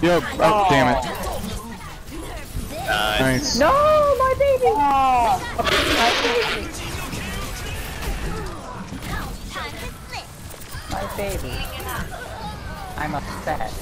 Yo, oh, damn it. Nice. No, my baby! Oh, my baby! My baby. I'm upset.